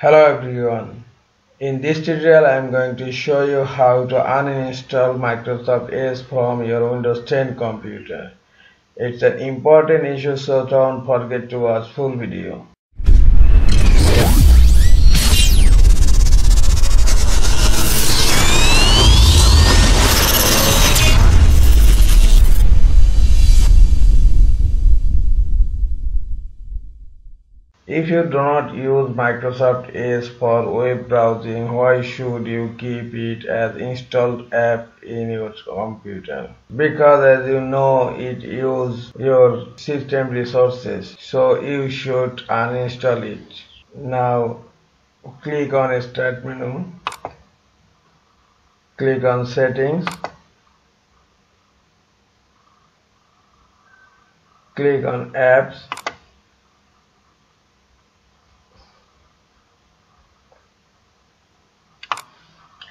Hello everyone. In this tutorial I am going to show you how to uninstall Microsoft Edge from your Windows 10 computer. It's an important issue so don't forget to watch full video. If you do not use Microsoft Edge for web browsing, why should you keep it as installed app in your computer? Because as you know, it uses your system resources, so you should uninstall it. Now, click on Start menu, click on Settings, click on Apps,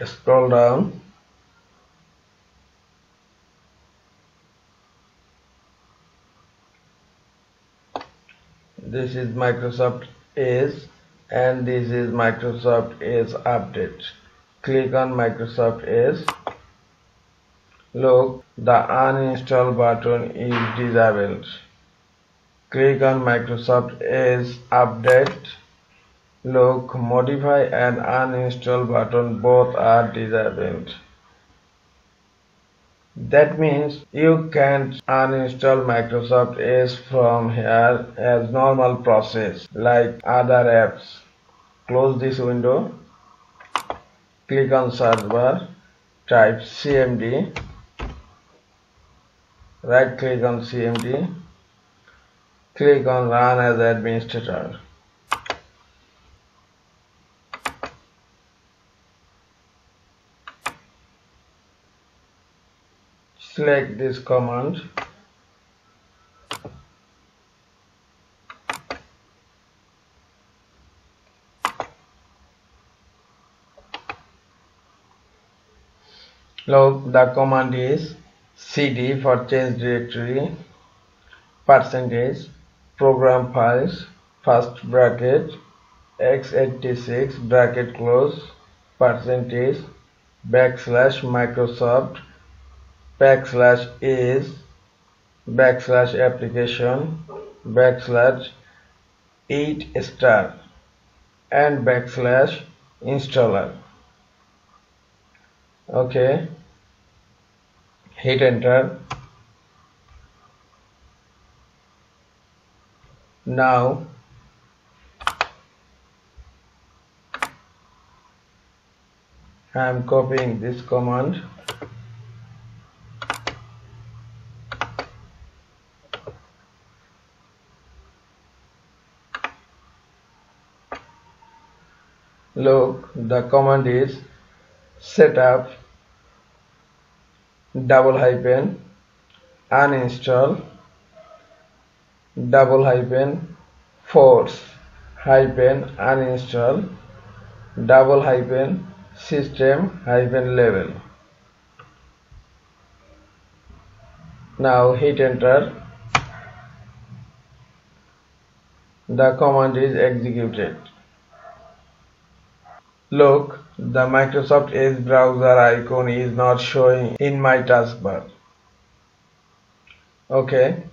scroll down. This is Microsoft Edge and this is Microsoft Edge update. Click on Microsoft Edge. Look the uninstall button is disabled. Click on Microsoft Edge update Look, modify and uninstall button both are disabled. That means you can't uninstall Microsoft Edge from here as normal process like other apps. Close this window. Click on search bar. Type CMD. Right click on CMD. Click on run as administrator. Select this command. Look, the command is cd for change directory percentage program files first bracket x86 bracket close percentage backslash microsoft backslash edge backslash application backslash 8 star and backslash installer. Okay. Hit enter. Now I am copying this command look the command is setup double hyphen uninstall double hyphen force hyphen uninstall double hyphen system hyphen level. Now hit enter. The command is executed Look, the Microsoft Edge browser icon is not showing in my taskbar. Okay,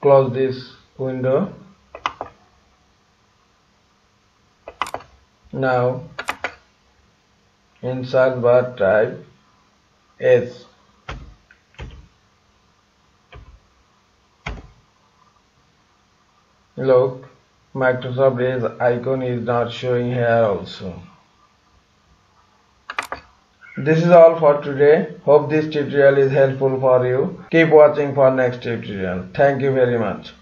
close this window. Now, in search bar type Edge. Look, Microsoft Edge icon is not showing here also. This is all for today. Hope this tutorial is helpful for you. Keep watching for next tutorial. Thank you very much.